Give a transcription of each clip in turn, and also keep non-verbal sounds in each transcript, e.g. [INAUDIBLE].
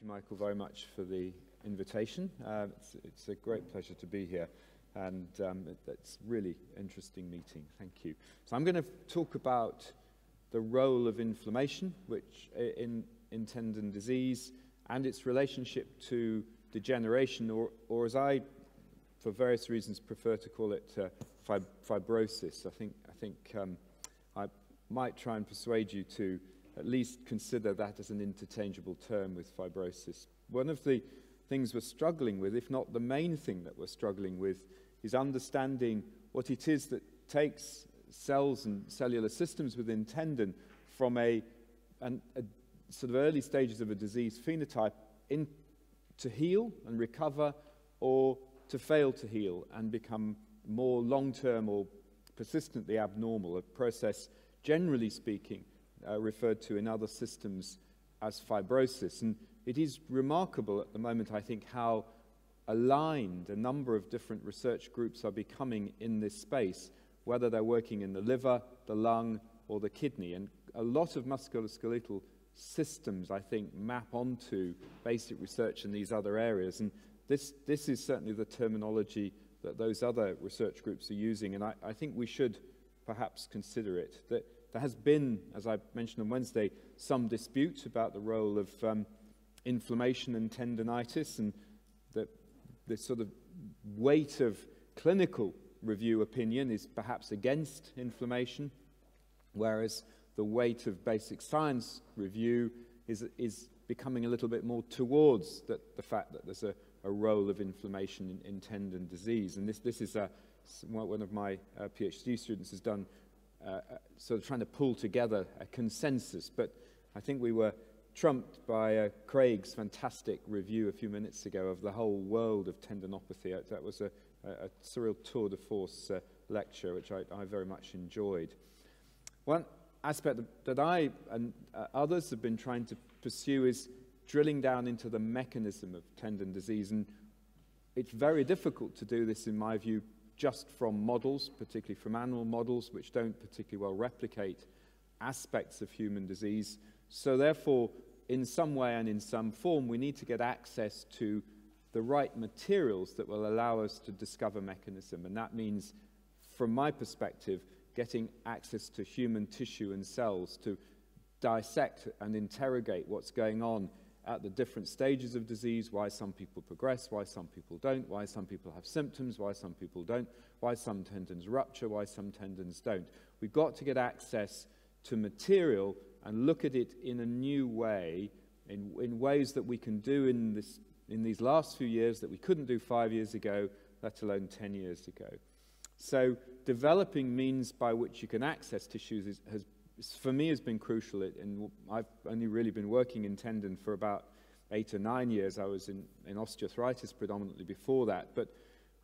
you, Michael, very much for the invitation. Uh, it's, it's, a great pleasure to be here, and um, it, it's really interesting meeting. Thank you. So I'm going to talk about the role of inflammation, which in, in tendon disease, and its relationship to degeneration, or, or as I, for various reasons, prefer to call it uh, fib fibrosis. I think, I think um, I might try and persuade you to at least consider that as an interchangeable term with fibrosis. One of the things we're struggling with, if not the main thing that we're struggling with, is understanding what it is that takes cells and cellular systems within tendon from a, an, a sort of early stages of a disease phenotype in, to heal and recover or to fail to heal and become more long-term or persistently abnormal, a process, generally speaking, uh, referred to in other systems as fibrosis. And it is remarkable at the moment, I think, how aligned a number of different research groups are becoming in this space, whether they're working in the liver, the lung, or the kidney. And a lot of musculoskeletal systems, I think, map onto basic research in these other areas. And this, this is certainly the terminology that those other research groups are using. And I, I think we should perhaps consider it. That there has been, as I mentioned on Wednesday, some dispute about the role of um, inflammation and tendonitis and the, the sort of weight of clinical review opinion is perhaps against inflammation, whereas the weight of basic science review is, is becoming a little bit more towards that, the fact that there's a, a role of inflammation in, in tendon disease. And this, this is a, one of my uh, PhD students has done uh, uh, sort of trying to pull together a consensus. But I think we were trumped by uh, Craig's fantastic review a few minutes ago of the whole world of tendinopathy. Uh, that was a, a, a surreal tour de force uh, lecture, which I, I, very much enjoyed. One aspect that I and uh, others have been trying to pursue is drilling down into the mechanism of tendon disease. And it's very difficult to do this, in my view, just from models, particularly from animal models, which don't particularly well replicate aspects of human disease. So therefore, in some way and in some form, we need to get access to the right materials that will allow us to discover mechanism. And that means, from my perspective, getting access to human tissue and cells to dissect and interrogate what's going on at the different stages of disease, why some people progress, why some people don't, why some people have symptoms, why some people don't, why some tendons rupture, why some tendons don't. We've got to get access to material and look at it in a new way, in, in ways that we can do in, this, in these last few years that we couldn't do five years ago, let alone 10 years ago. So developing means by which you can access tissues is, has for me has been crucial. and I've only really been working in tendon for about eight or nine years. I was in, in osteoarthritis predominantly before that. But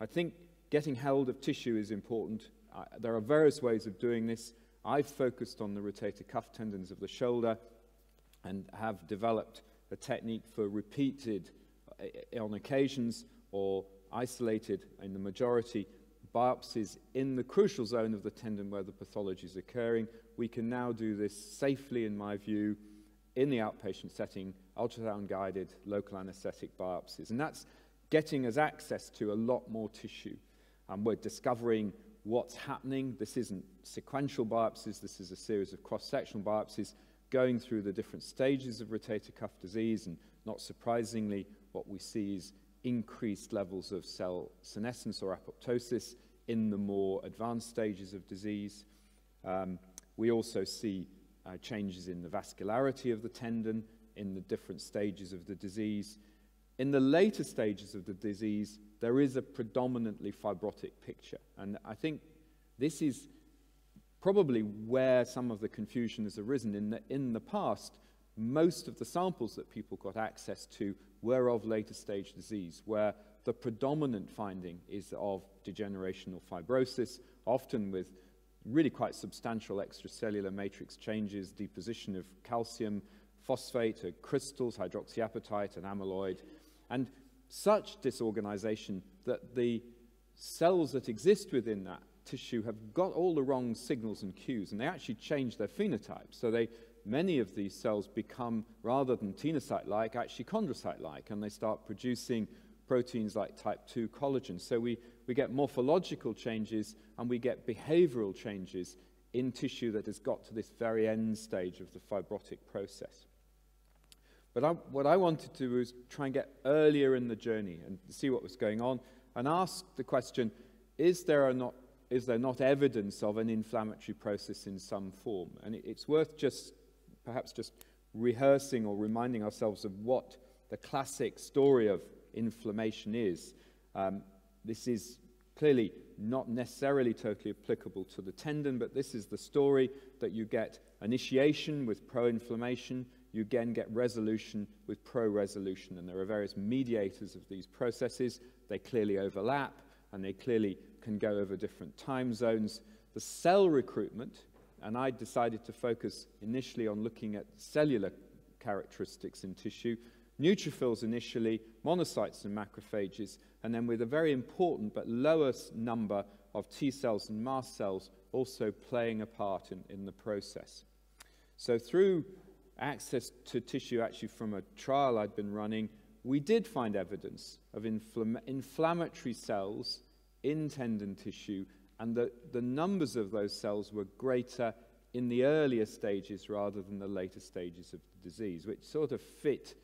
I think getting hold of tissue is important. There are various ways of doing this. I've focused on the rotator cuff tendons of the shoulder and have developed a technique for repeated, uh, on occasions or isolated in the majority, biopsies in the crucial zone of the tendon where the pathology is occurring. We can now do this safely, in my view, in the outpatient setting, ultrasound-guided local anesthetic biopsies. And that's getting us access to a lot more tissue. And we're discovering what's happening. This isn't sequential biopsies. This is a series of cross-sectional biopsies going through the different stages of rotator cuff disease. And not surprisingly, what we see is increased levels of cell senescence or apoptosis in the more advanced stages of disease. Um, we also see uh, changes in the vascularity of the tendon in the different stages of the disease. In the later stages of the disease, there is a predominantly fibrotic picture. And I think this is probably where some of the confusion has arisen. In the, in the past, most of the samples that people got access to were of later stage disease, where the predominant finding is of degeneration or fibrosis, often with really quite substantial extracellular matrix changes, deposition of calcium, phosphate, crystals, hydroxyapatite, and amyloid, and such disorganization that the cells that exist within that tissue have got all the wrong signals and cues, and they actually change their phenotype. So they, many of these cells become, rather than tenocyte-like, actually chondrocyte-like, and they start producing proteins like type 2 collagen. So we, we get morphological changes and we get behavioral changes in tissue that has got to this very end stage of the fibrotic process. But I, what I wanted to do was try and get earlier in the journey and see what was going on and ask the question, is there, not, is there not evidence of an inflammatory process in some form? And it, it's worth just, perhaps just rehearsing or reminding ourselves of what the classic story of inflammation is. Um, this is clearly not necessarily totally applicable to the tendon, but this is the story that you get initiation with pro-inflammation, you again get resolution with pro-resolution, and there are various mediators of these processes. They clearly overlap, and they clearly can go over different time zones. The cell recruitment, and I decided to focus initially on looking at cellular characteristics in tissue, neutrophils initially, monocytes and macrophages, and then with a very important but lowest number of T cells and mast cells also playing a part in, in the process. So through access to tissue actually from a trial I'd been running, we did find evidence of infl inflammatory cells in tendon tissue, and the, the numbers of those cells were greater in the earlier stages rather than the later stages of the disease, which sort of fit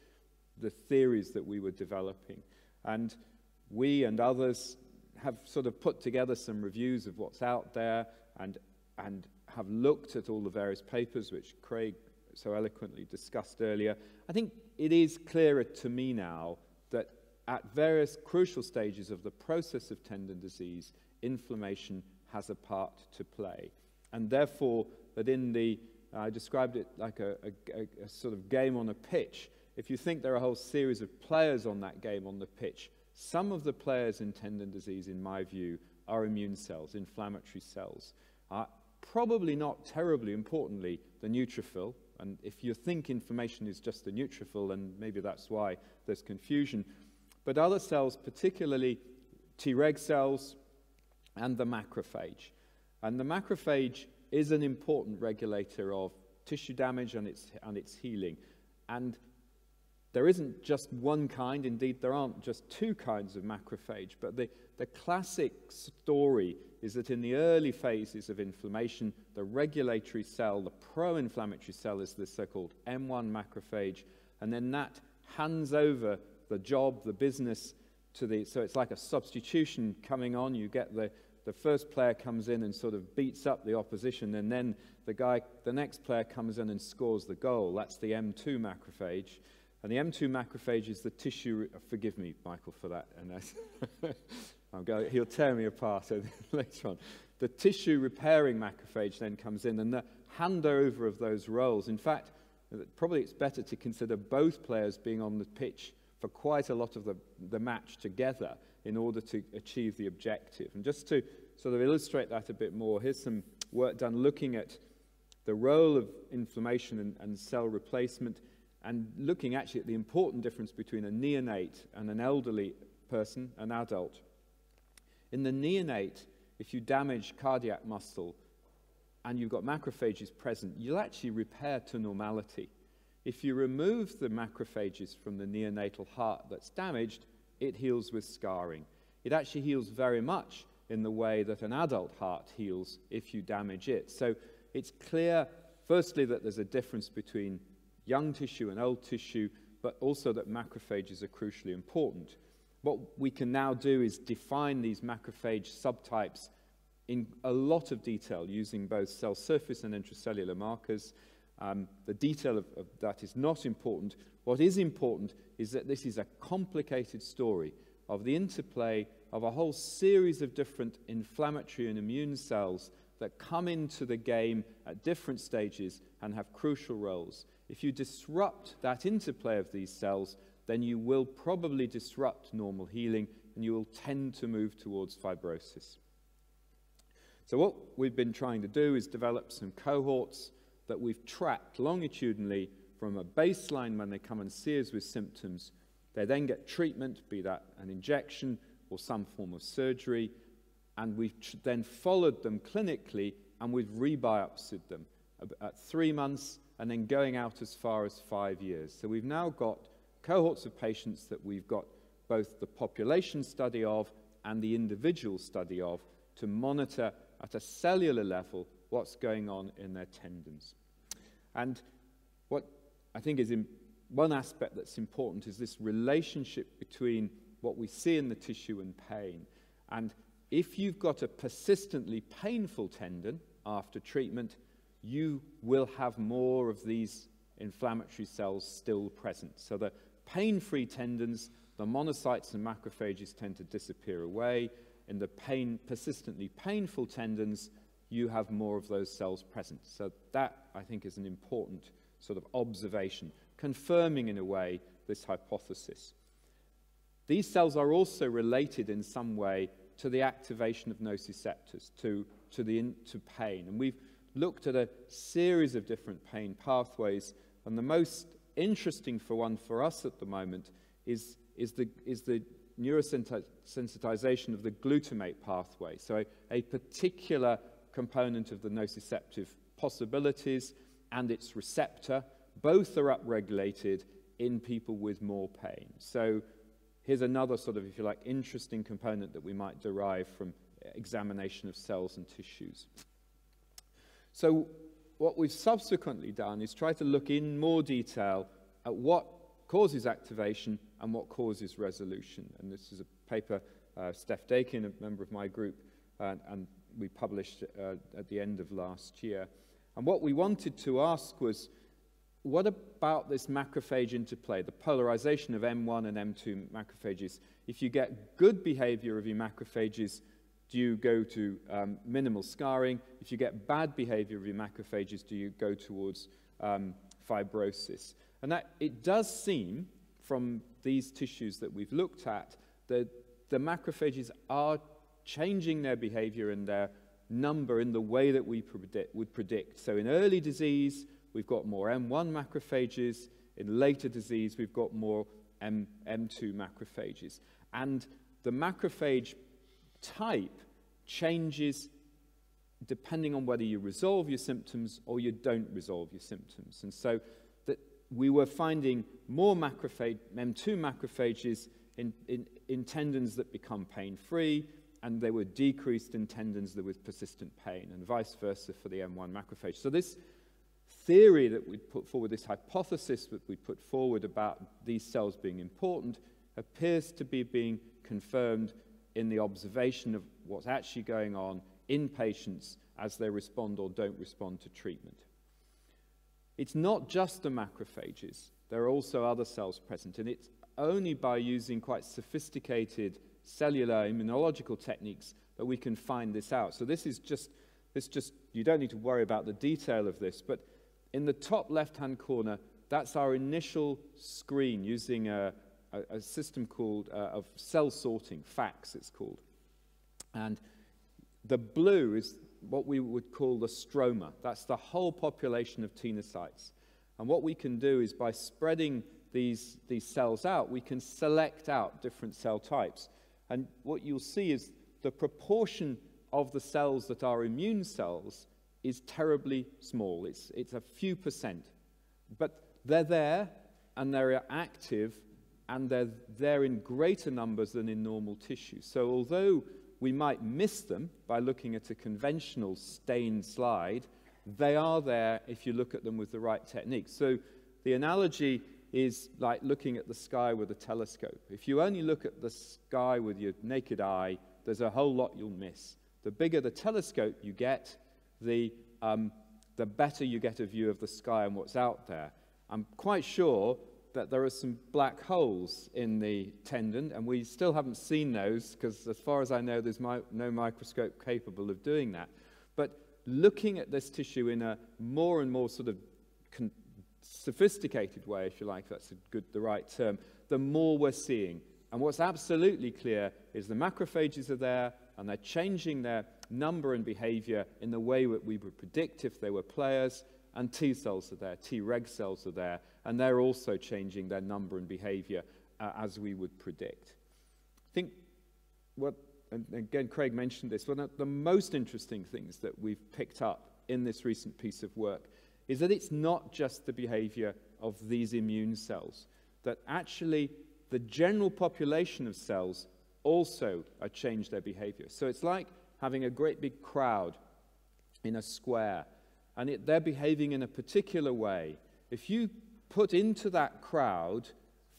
the theories that we were developing. And we and others have sort of put together some reviews of what's out there and, and have looked at all the various papers which Craig so eloquently discussed earlier. I think it is clearer to me now that at various crucial stages of the process of tendon disease, inflammation has a part to play. And therefore, that in the, I described it like a, a, a sort of game on a pitch, if you think there are a whole series of players on that game on the pitch, some of the players in tendon disease, in my view, are immune cells, inflammatory cells. Uh, probably not terribly importantly, the neutrophil. And if you think inflammation is just the neutrophil, then maybe that's why there's confusion. But other cells, particularly Treg cells and the macrophage. And the macrophage is an important regulator of tissue damage and its, and its healing. And there isn't just one kind, indeed, there aren't just two kinds of macrophage, but the, the classic story is that in the early phases of inflammation, the regulatory cell, the pro inflammatory cell, is the so called M1 macrophage, and then that hands over the job, the business to the. So it's like a substitution coming on. You get the, the first player comes in and sort of beats up the opposition, and then the guy, the next player comes in and scores the goal. That's the M2 macrophage. And the M2 macrophage is the tissue, forgive me, Michael, for that. And [LAUGHS] I'm going, he'll tear me apart [LAUGHS] later on. The tissue repairing macrophage then comes in, and the handover of those roles. In fact, probably it's better to consider both players being on the pitch for quite a lot of the, the match together in order to achieve the objective. And just to sort of illustrate that a bit more, here's some work done looking at the role of inflammation and, and cell replacement and looking actually at the important difference between a neonate and an elderly person, an adult. In the neonate, if you damage cardiac muscle and you've got macrophages present, you'll actually repair to normality. If you remove the macrophages from the neonatal heart that's damaged, it heals with scarring. It actually heals very much in the way that an adult heart heals if you damage it. So it's clear, firstly, that there's a difference between young tissue and old tissue, but also that macrophages are crucially important. What we can now do is define these macrophage subtypes in a lot of detail using both cell surface and intracellular markers. Um, the detail of, of that is not important. What is important is that this is a complicated story of the interplay of a whole series of different inflammatory and immune cells that come into the game at different stages and have crucial roles. If you disrupt that interplay of these cells, then you will probably disrupt normal healing and you will tend to move towards fibrosis. So what we've been trying to do is develop some cohorts that we've tracked longitudinally from a baseline when they come and see us with symptoms. They then get treatment, be that an injection or some form of surgery, and we've then followed them clinically and we've rebiopsied them at three months and then going out as far as five years. So we've now got cohorts of patients that we've got both the population study of and the individual study of to monitor at a cellular level what's going on in their tendons. And what I think is one aspect that's important is this relationship between what we see in the tissue and pain. And if you've got a persistently painful tendon after treatment, you will have more of these inflammatory cells still present. So the pain-free tendons, the monocytes and macrophages tend to disappear away. In the pain, persistently painful tendons, you have more of those cells present. So that, I think, is an important sort of observation, confirming in a way this hypothesis. These cells are also related in some way to the activation of nociceptors, to, to, the, to pain. And we've looked at a series of different pain pathways, and the most interesting for one for us at the moment is, is, the, is the neurosensitization of the glutamate pathway. So a, a particular component of the nociceptive possibilities and its receptor, both are upregulated in people with more pain. So here's another sort of, if you like, interesting component that we might derive from examination of cells and tissues. So what we've subsequently done is try to look in more detail at what causes activation and what causes resolution. And this is a paper, uh, Steph Dakin, a member of my group, uh, and we published uh, at the end of last year. And what we wanted to ask was, what about this macrophage interplay, the polarization of M1 and M2 macrophages? If you get good behavior of your macrophages, do you go to um, minimal scarring? If you get bad behavior of your macrophages, do you go towards um, fibrosis? And that it does seem from these tissues that we've looked at that the macrophages are changing their behavior and their number in the way that we predict, would predict. So in early disease, we've got more M1 macrophages. In later disease, we've got more M, M2 macrophages. And the macrophage type changes depending on whether you resolve your symptoms or you don't resolve your symptoms. And so that we were finding more macrophage, M2 macrophages in, in, in tendons that become pain-free, and they were decreased in tendons that with persistent pain, and vice versa for the M1 macrophage. So this theory that we'd put forward, this hypothesis that we put forward about these cells being important, appears to be being confirmed in the observation of what's actually going on in patients as they respond or don't respond to treatment. It's not just the macrophages. There are also other cells present, and it's only by using quite sophisticated cellular immunological techniques that we can find this out. So this is just, this just, you don't need to worry about the detail of this, but in the top left-hand corner, that's our initial screen using a, a, a system called, uh, of cell sorting, FACS it's called. And the blue is what we would call the stroma. That's the whole population of tenocytes. And what we can do is by spreading these, these cells out, we can select out different cell types. And what you'll see is the proportion of the cells that are immune cells is terribly small. It's, it's a few percent. But they're there and they're active and they're there in greater numbers than in normal tissue. So although we might miss them by looking at a conventional stained slide, they are there if you look at them with the right technique. So the analogy is like looking at the sky with a telescope. If you only look at the sky with your naked eye, there's a whole lot you'll miss. The bigger the telescope you get, the, um, the better you get a view of the sky and what's out there. I'm quite sure that there are some black holes in the tendon, and we still haven't seen those because, as far as I know, there's no microscope capable of doing that. But looking at this tissue in a more and more sort of sophisticated way, if you like, that's good, the right term, the more we're seeing. And what's absolutely clear is the macrophages are there and they're changing their number and behavior in the way that we would predict if they were players, and T cells are there, T reg cells are there, and they're also changing their number and behavior uh, as we would predict. I think what, and again, Craig mentioned this, one of the most interesting things that we've picked up in this recent piece of work is that it's not just the behavior of these immune cells, that actually the general population of cells also change their behavior. So it's like having a great big crowd in a square, and it, they're behaving in a particular way. If you put into that crowd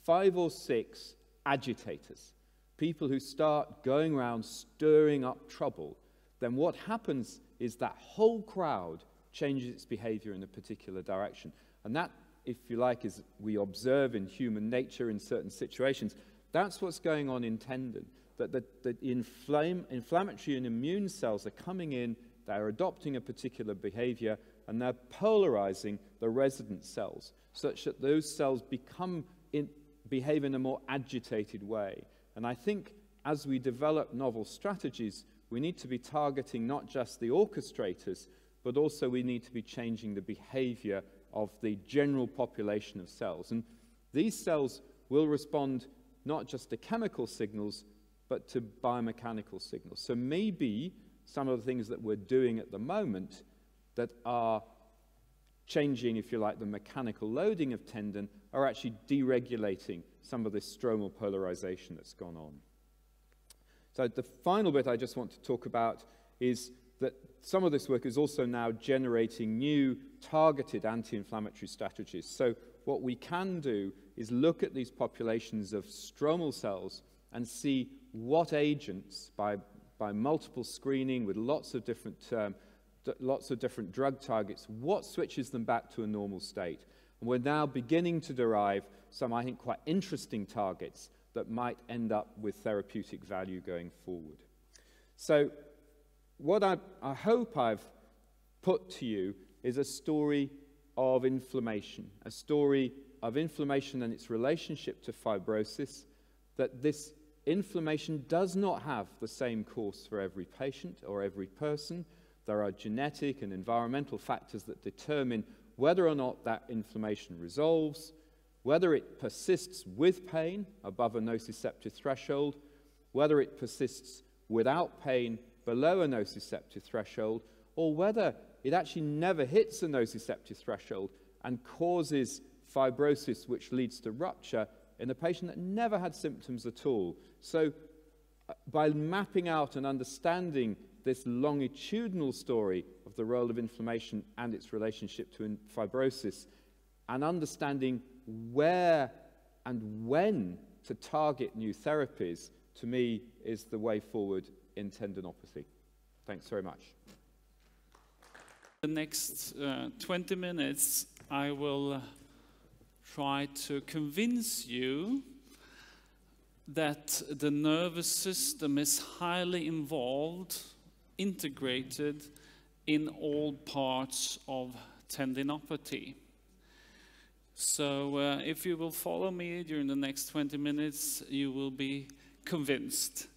five or six agitators, people who start going around stirring up trouble, then what happens is that whole crowd changes its behavior in a particular direction. And that, if you like, is we observe in human nature in certain situations. That's what's going on in tendon. That the, the inflame, inflammatory and immune cells are coming in, they're adopting a particular behavior, and they're polarizing the resident cells such that those cells become in, behave in a more agitated way. And I think as we develop novel strategies, we need to be targeting not just the orchestrators, but also we need to be changing the behavior of the general population of cells. And these cells will respond not just to chemical signals, but to biomechanical signals. So maybe some of the things that we're doing at the moment that are changing, if you like, the mechanical loading of tendon are actually deregulating some of this stromal polarization that's gone on. So the final bit I just want to talk about is that some of this work is also now generating new targeted anti-inflammatory strategies. So what we can do is look at these populations of stromal cells and see what agents, by, by multiple screening with lots of different um, lots of different drug targets, what switches them back to a normal state? And we're now beginning to derive some, I think, quite interesting targets that might end up with therapeutic value going forward. So what I, I hope I've put to you is a story of inflammation, a story of inflammation and its relationship to fibrosis, that this inflammation does not have the same course for every patient or every person. There are genetic and environmental factors that determine whether or not that inflammation resolves, whether it persists with pain above a nociceptive threshold, whether it persists without pain below a nociceptive threshold, or whether it actually never hits a nociceptive threshold and causes fibrosis which leads to rupture in a patient that never had symptoms at all. So uh, by mapping out and understanding this longitudinal story of the role of inflammation and its relationship to fibrosis and understanding where and when to target new therapies, to me, is the way forward in tendinopathy. Thanks very much. The next uh, 20 minutes, I will uh, try to convince you that the nervous system is highly involved integrated in all parts of tendinopathy. So uh, if you will follow me during the next 20 minutes, you will be convinced.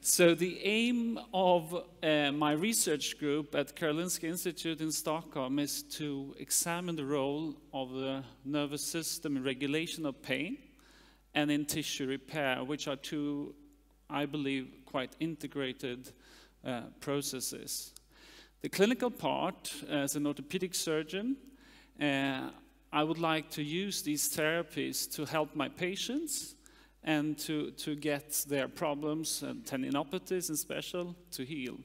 So the aim of uh, my research group at Karolinska Institute in Stockholm is to examine the role of the nervous system in regulation of pain and in tissue repair, which are two, I believe, quite integrated uh, processes. The clinical part, as an orthopedic surgeon, uh, I would like to use these therapies to help my patients and to, to get their problems, and tendinopathies in special, to heal.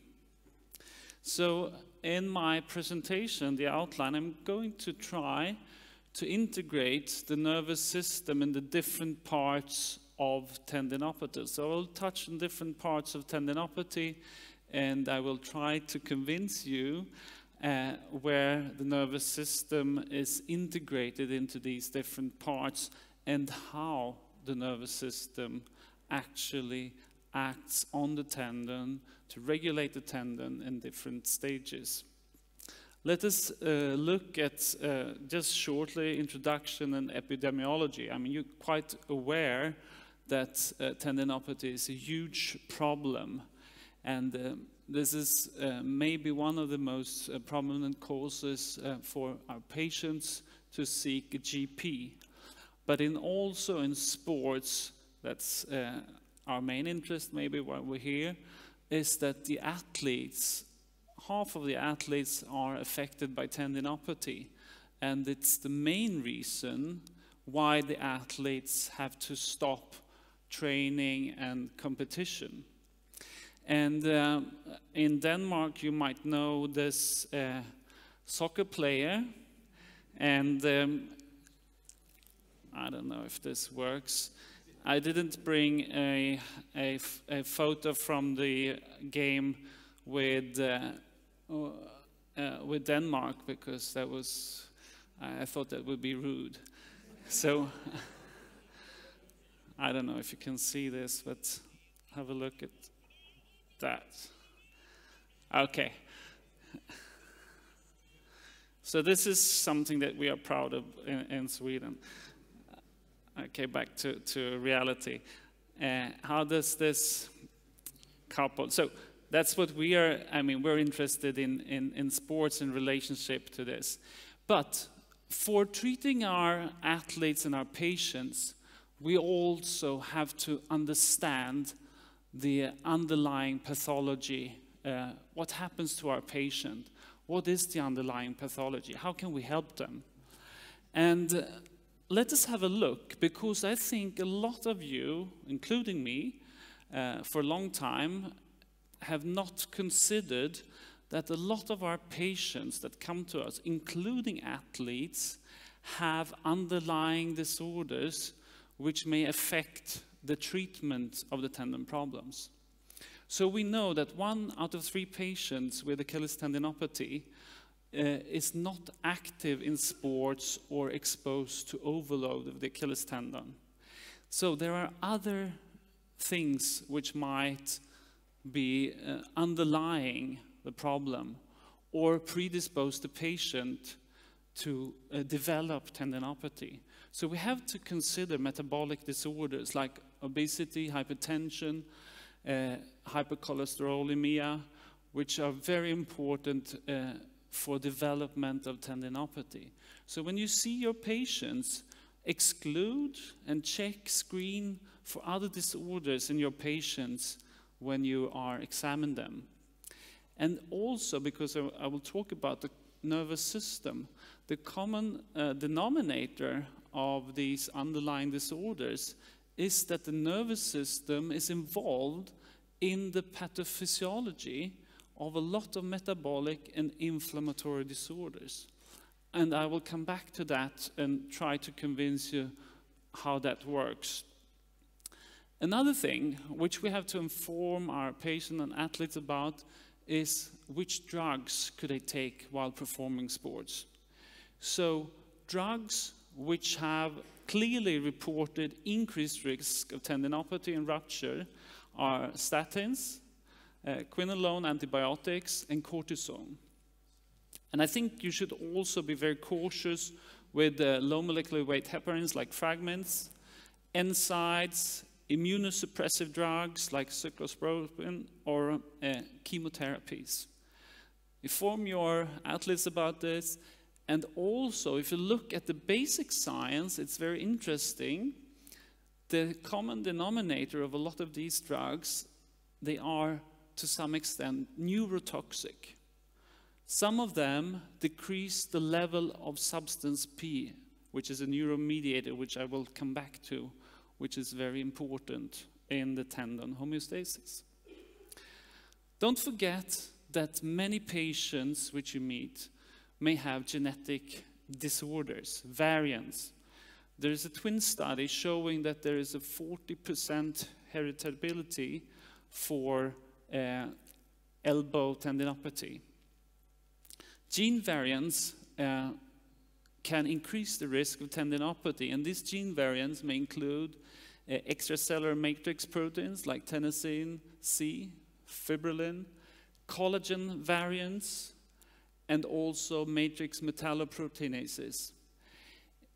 So in my presentation, the outline, I'm going to try to integrate the nervous system in the different parts of tendinopathy. So I will touch on different parts of tendinopathy and I will try to convince you uh, where the nervous system is integrated into these different parts and how the nervous system actually acts on the tendon to regulate the tendon in different stages. Let us uh, look at uh, just shortly introduction and epidemiology. I mean, you're quite aware that uh, tendinopathy is a huge problem and uh, this is uh, maybe one of the most uh, prominent causes uh, for our patients to seek a GP. But in also in sports, that's uh, our main interest, maybe why we're here, is that the athletes, half of the athletes are affected by tendinopathy. and it's the main reason why the athletes have to stop training and competition. And uh, in Denmark, you might know this uh, soccer player, and um, I don't know if this works. I didn't bring a, a, photo from the game with, uh, uh, with Denmark because that was, I thought that would be rude. So, [LAUGHS] I don't know if you can see this, but have a look at that. Okay. So this is something that we are proud of in, in Sweden. Okay, back to, to reality. Uh, how does this couple? So that's what we are, I mean, we're interested in, in, in sports in relationship to this. But for treating our athletes and our patients, we also have to understand the underlying pathology. Uh, what happens to our patient? What is the underlying pathology? How can we help them? And uh, let us have a look because I think a lot of you, including me, uh, for a long time, have not considered that a lot of our patients that come to us, including athletes, have underlying disorders which may affect the treatment of the tendon problems. So we know that one out of three patients with Achilles tendinopathy uh, is not active in sports or exposed to overload of the Achilles tendon. So there are other things which might be uh, underlying the problem or predispose the patient to uh, develop tendinopathy. So we have to consider metabolic disorders like obesity, hypertension, uh, hypercholesterolemia, which are very important uh, for development of tendinopathy. So when you see your patients, exclude and check, screen for other disorders in your patients when you are examining them. And also, because I will talk about the nervous system, the common uh, denominator of these underlying disorders is that the nervous system is involved in the pathophysiology of a lot of metabolic and inflammatory disorders. And I will come back to that and try to convince you how that works. Another thing which we have to inform our patients and athletes about is which drugs could they take while performing sports. So drugs which have clearly reported increased risk of tendinopathy and rupture are statins, uh, quinolone antibiotics, and cortisone. And I think you should also be very cautious with uh, low molecular weight heparins like Fragmin, NSAIDs, immunosuppressive drugs like cyclosporin, or uh, chemotherapies. Inform your athletes about this and also, if you look at the basic science, it's very interesting. The common denominator of a lot of these drugs, they are to some extent neurotoxic. Some of them decrease the level of substance P, which is a neuromediator, which I will come back to, which is very important in the tendon homeostasis. Don't forget that many patients which you meet may have genetic disorders, variants. There is a twin study showing that there is a 40% heritability for uh, elbow tendinopathy. Gene variants uh, can increase the risk of tendinopathy, and these gene variants may include uh, extracellular matrix proteins like tenascin C, fibrillin, collagen variants, and also matrix metalloproteinases.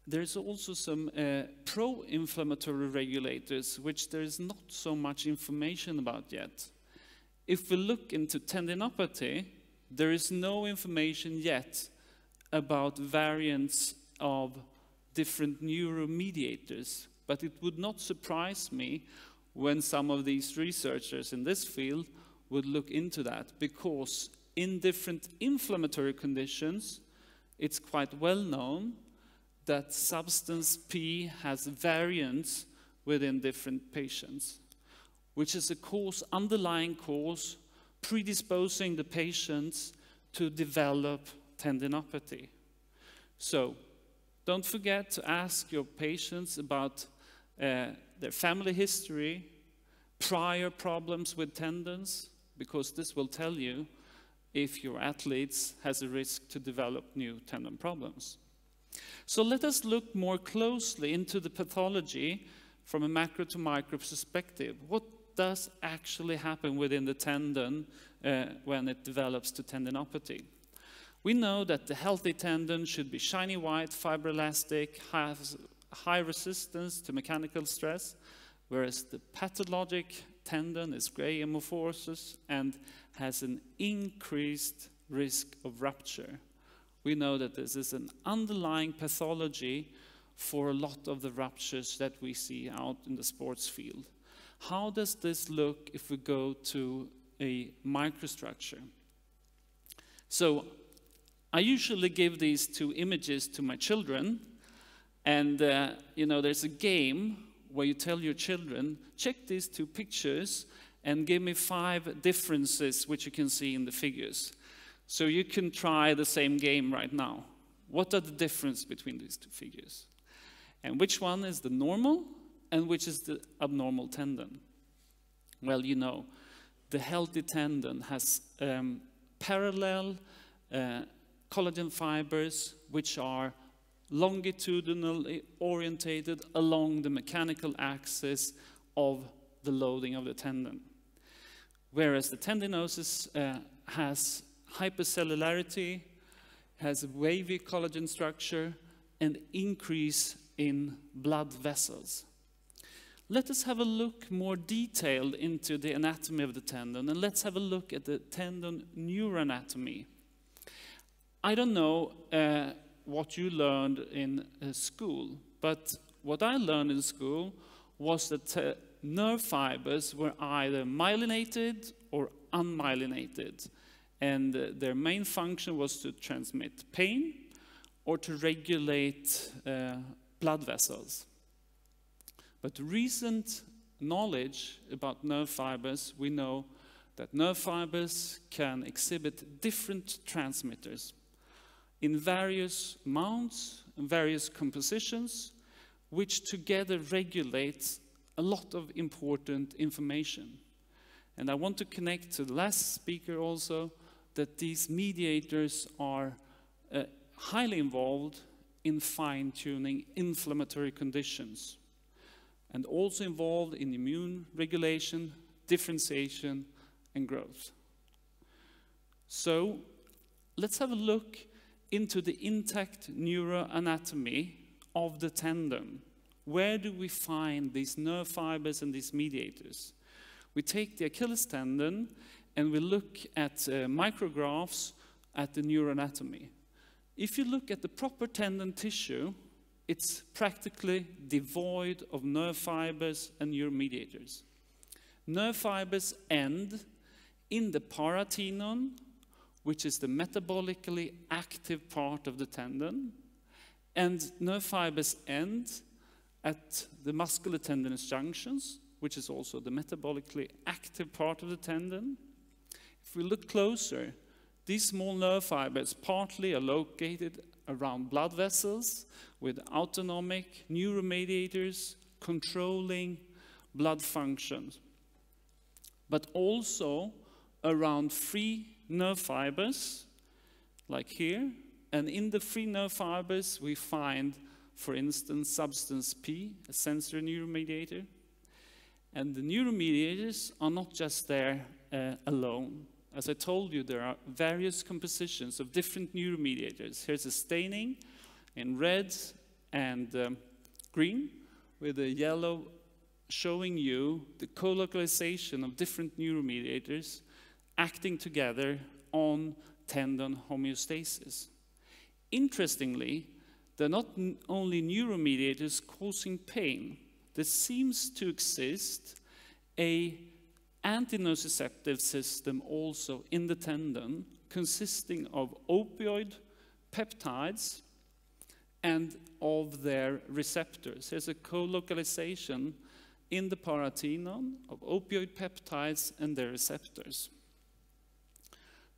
There's also some uh, pro-inflammatory regulators, which there is not so much information about yet. If we look into tendinopathy, there is no information yet about variants of different neuromediators, but it would not surprise me when some of these researchers in this field would look into that because in different inflammatory conditions, it's quite well known that substance P has variants within different patients, which is a cause, underlying cause, predisposing the patients to develop tendinopathy. So don't forget to ask your patients about uh, their family history, prior problems with tendons, because this will tell you if your athletes has a risk to develop new tendon problems. So let us look more closely into the pathology from a macro to micro perspective. What does actually happen within the tendon uh, when it develops to tendinopathy? We know that the healthy tendon should be shiny white, fibroelastic, has high resistance to mechanical stress, whereas the pathologic tendon is gray amorphosis and has an increased risk of rupture we know that this is an underlying pathology for a lot of the ruptures that we see out in the sports field. How does this look if we go to a microstructure? So I usually give these two images to my children, and uh, you know, there's a game where you tell your children, check these two pictures and give me five differences which you can see in the figures. So you can try the same game right now. What are the difference between these two figures? And which one is the normal and which is the abnormal tendon? Well, you know, the healthy tendon has um, parallel uh, collagen fibers which are longitudinally orientated along the mechanical axis of the loading of the tendon. Whereas the tendinosis uh, has hypercellularity, has a wavy collagen structure, and increase in blood vessels. Let us have a look more detailed into the anatomy of the tendon, and let's have a look at the tendon neuroanatomy. I don't know uh, what you learned in uh, school, but what I learned in school was that uh, nerve fibers were either myelinated or unmyelinated. And uh, their main function was to transmit pain or to regulate uh, blood vessels. But recent knowledge about nerve fibers, we know that nerve fibers can exhibit different transmitters in various amounts and various compositions, which together regulates a lot of important information. And I want to connect to the last speaker also that these mediators are uh, highly involved in fine tuning inflammatory conditions and also involved in immune regulation, differentiation, and growth. So let's have a look into the intact neuroanatomy of the tendon. Where do we find these nerve fibers and these mediators? We take the Achilles tendon and we look at uh, micrographs at the neuroanatomy. If you look at the proper tendon tissue, it's practically devoid of nerve fibers and neuromediators. Nerve fibers end in the paratenon, which is the metabolically active part of the tendon, and nerve fibers end at the muscular tendinous junctions, which is also the metabolically active part of the tendon, if we look closer, these small nerve fibers partly are located around blood vessels with autonomic neuromediators controlling blood functions, but also around free nerve fibers, like here. And in the free nerve fibers, we find, for instance, substance P, a sensory neuromediator. And the neuromediators are not just there uh, alone. As I told you, there are various compositions of different neuromediators. Here's a staining in red and um, green, with a yellow showing you the co-localization of different neuromediators acting together on tendon homeostasis. Interestingly, they're not only neuromediators causing pain. There seems to exist a antinociceptive system also in the tendon consisting of opioid, peptides and of their receptors. There's a co-localization in the paratenon of opioid peptides and their receptors.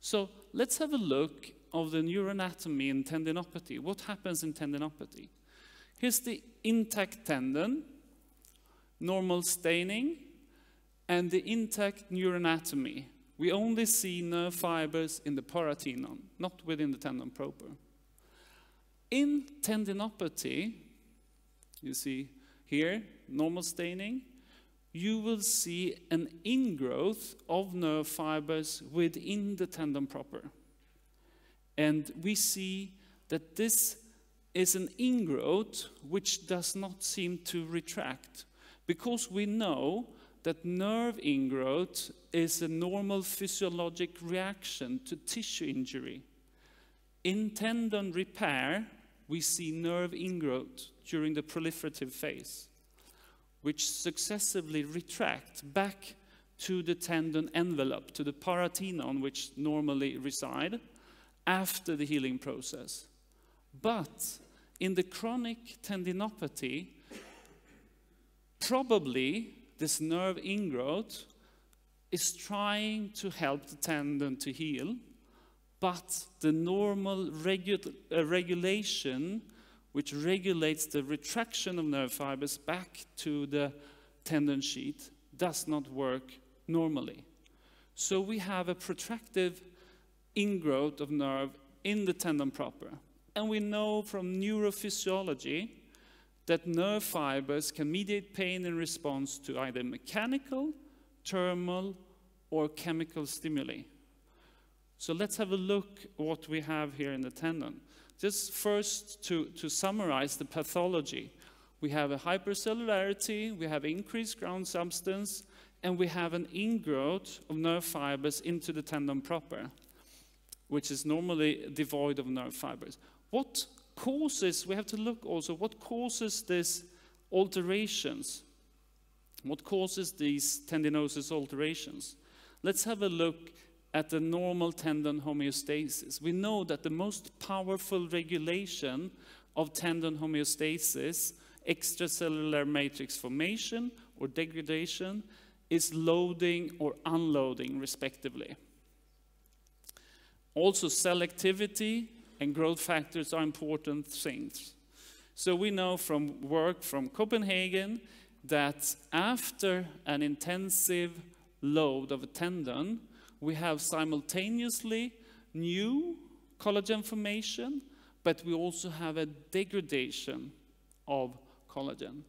So let's have a look of the neuroanatomy in tendinopathy. What happens in tendinopathy? Here's the intact tendon, normal staining, and the intact neuroanatomy. We only see nerve fibers in the paratenon, not within the tendon proper. In tendinopathy, you see here, normal staining, you will see an ingrowth of nerve fibers within the tendon proper. And we see that this is an ingrowth which does not seem to retract because we know that nerve ingrowth is a normal physiologic reaction to tissue injury. In tendon repair, we see nerve ingrowth during the proliferative phase, which successively retract back to the tendon envelope, to the paratenon, which normally reside, after the healing process. But in the chronic tendinopathy, probably this nerve ingrowth is trying to help the tendon to heal, but the normal regu uh, regulation, which regulates the retraction of nerve fibers back to the tendon sheet, does not work normally. So we have a protractive ingrowth of nerve in the tendon proper. And we know from neurophysiology that nerve fibers can mediate pain in response to either mechanical, thermal, or chemical stimuli. So let's have a look what we have here in the tendon. Just first to, to summarize the pathology. We have a hypercellularity, we have increased ground substance, and we have an ingrowth of nerve fibers into the tendon proper which is normally devoid of nerve fibers. What causes, we have to look also, what causes these alterations? What causes these tendinosis alterations? Let's have a look at the normal tendon homeostasis. We know that the most powerful regulation of tendon homeostasis, extracellular matrix formation or degradation, is loading or unloading, respectively. Also, selectivity and growth factors are important things. So we know from work from Copenhagen that after an intensive load of a tendon, we have simultaneously new collagen formation, but we also have a degradation of collagen.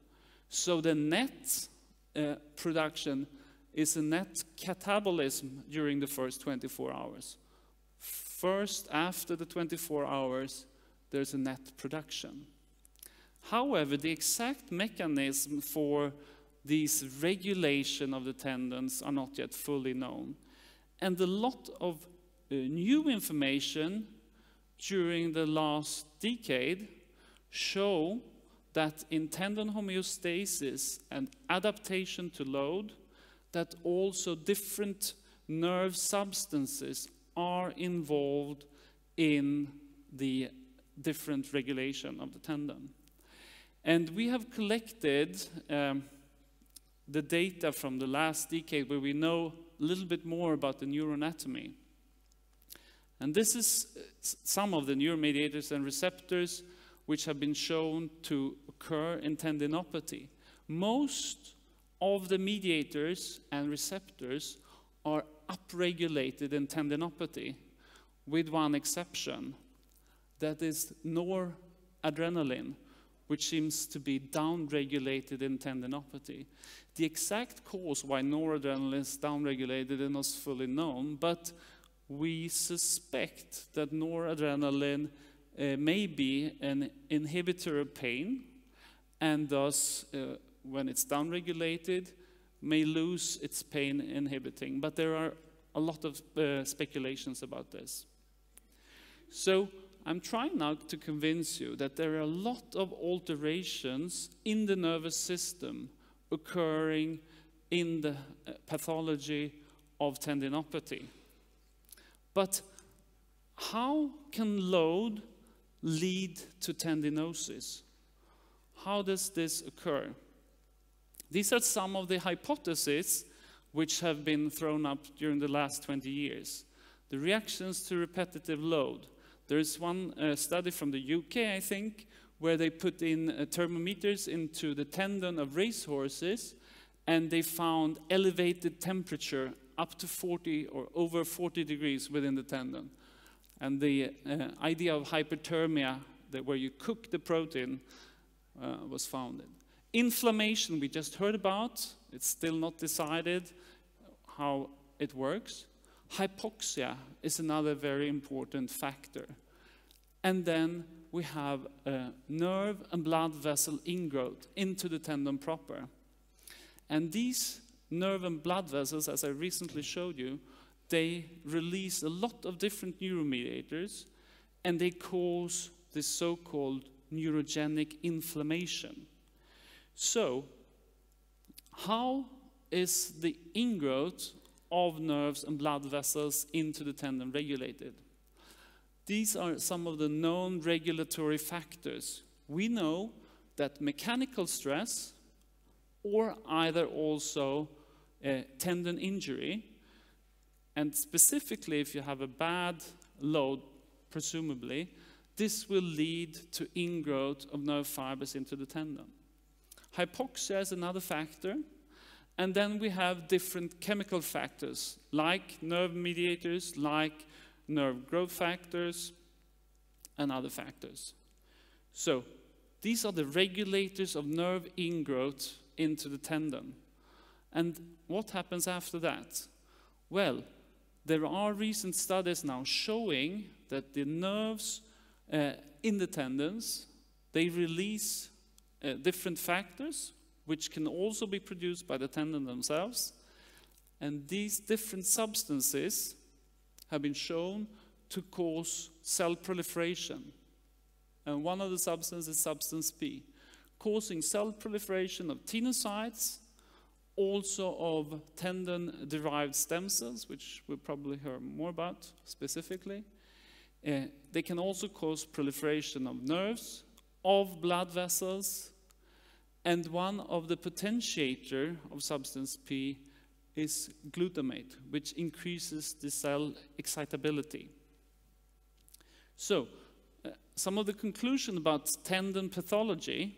So the net uh, production is a net catabolism during the first 24 hours. First, after the 24 hours, there's a net production. However, the exact mechanism for this regulation of the tendons are not yet fully known. And a lot of uh, new information during the last decade show that in tendon homeostasis and adaptation to load, that also different nerve substances are involved in the different regulation of the tendon. And we have collected um, the data from the last decade where we know a little bit more about the neuroanatomy. And this is uh, some of the neuromediators and receptors which have been shown to occur in tendinopathy. Most of the mediators and receptors are upregulated in tendinopathy, with one exception. That is noradrenaline, which seems to be downregulated in tendinopathy. The exact cause why noradrenaline is downregulated is not fully known, but we suspect that noradrenaline uh, may be an inhibitor of pain, and thus, uh, when it's downregulated, may lose its pain inhibiting, but there are a lot of uh, speculations about this. So I'm trying now to convince you that there are a lot of alterations in the nervous system occurring in the uh, pathology of tendinopathy. But how can load lead to tendinosis. How does this occur? These are some of the hypotheses which have been thrown up during the last 20 years. The reactions to repetitive load. There is one uh, study from the UK, I think, where they put in uh, thermometers into the tendon of racehorses and they found elevated temperature up to 40 or over 40 degrees within the tendon. And the uh, idea of hyperthermia, that where you cook the protein, uh, was founded. Inflammation, we just heard about, it's still not decided how it works. Hypoxia is another very important factor. And then we have a nerve and blood vessel ingrowth into the tendon proper. And these nerve and blood vessels, as I recently showed you, they release a lot of different neuromediators and they cause this so called neurogenic inflammation. So, how is the ingrowth of nerves and blood vessels into the tendon regulated? These are some of the known regulatory factors. We know that mechanical stress, or either also a tendon injury, and specifically if you have a bad load, presumably, this will lead to ingrowth of nerve fibers into the tendon. Hypoxia is another factor. And then we have different chemical factors, like nerve mediators, like nerve growth factors, and other factors. So, these are the regulators of nerve ingrowth into the tendon. And what happens after that? Well, there are recent studies now showing that the nerves uh, in the tendons, they release uh, different factors which can also be produced by the tendon themselves. And these different substances have been shown to cause cell proliferation. And one of the substances is substance P, causing cell proliferation of tenocytes, also of tendon derived stem cells, which we'll probably hear more about specifically. Uh, they can also cause proliferation of nerves, of blood vessels, and one of the potentiator of substance P is glutamate, which increases the cell excitability. So, uh, some of the conclusion about tendon pathology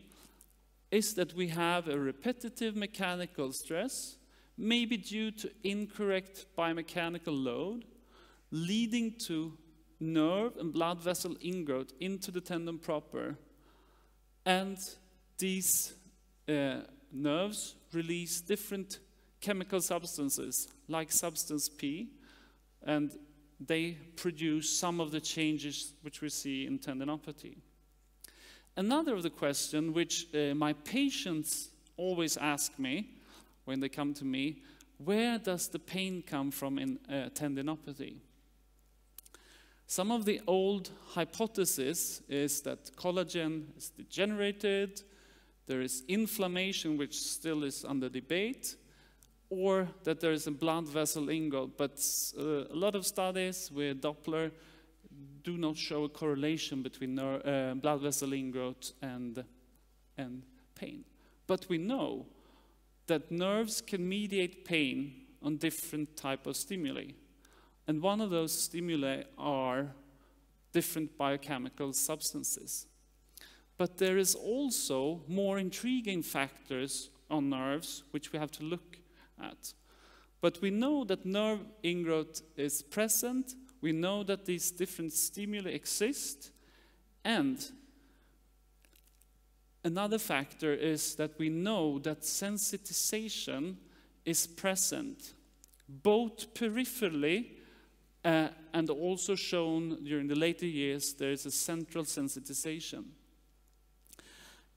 is that we have a repetitive mechanical stress, maybe due to incorrect biomechanical load, leading to nerve and blood vessel ingrowth into the tendon proper. And these uh, nerves release different chemical substances, like substance P, and they produce some of the changes which we see in tendinopathy. Another of the question which uh, my patients always ask me when they come to me, where does the pain come from in uh, tendinopathy? Some of the old hypotheses is that collagen is degenerated, there is inflammation which still is under debate, or that there is a blood vessel ingrowth. But uh, a lot of studies with Doppler do not show a correlation between uh, blood vessel ingrowth and, and pain. But we know that nerves can mediate pain on different type of stimuli. And one of those stimuli are different biochemical substances. But there is also more intriguing factors on nerves which we have to look at. But we know that nerve ingrowth is present, we know that these different stimuli exist, and another factor is that we know that sensitization is present both peripherally uh, and also shown during the later years, there is a central sensitization.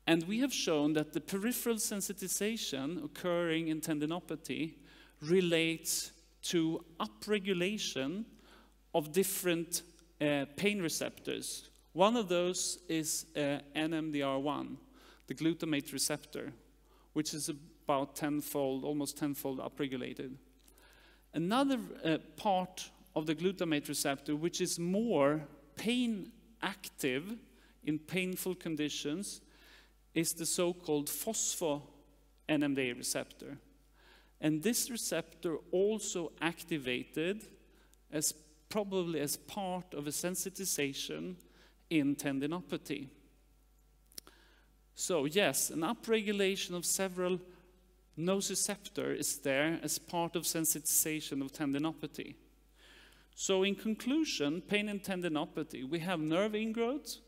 And we have shown that the peripheral sensitization occurring in tendinopathy relates to upregulation of different uh, pain receptors. One of those is uh, NMDR1, the glutamate receptor, which is about tenfold, almost tenfold upregulated. Another uh, part of the glutamate receptor, which is more pain active, in painful conditions is the so-called phospho NMDA receptor. And this receptor also activated as probably as part of a sensitization in tendinopathy. So yes, an upregulation of several nociceptor is there as part of sensitization of tendinopathy. So in conclusion, pain and tendinopathy, we have nerve ingrowth,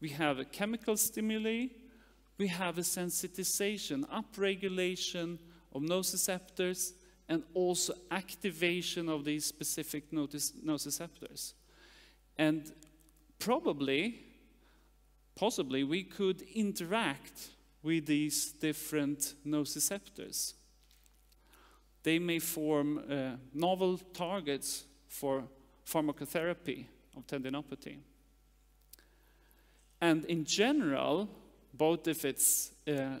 we have a chemical stimuli, we have a sensitization, upregulation of nociceptors, and also activation of these specific nociceptors. And probably, possibly, we could interact with these different nociceptors. They may form uh, novel targets for pharmacotherapy of tendinopathy. And in general, both if it's uh,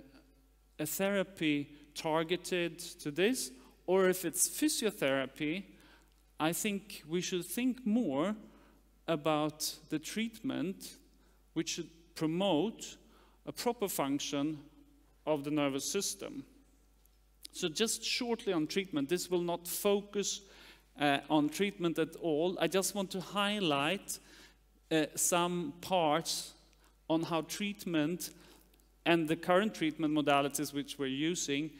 a therapy targeted to this or if it's physiotherapy, I think we should think more about the treatment which should promote a proper function of the nervous system. So just shortly on treatment, this will not focus uh, on treatment at all. I just want to highlight uh, some parts on how treatment and the current treatment modalities which we're using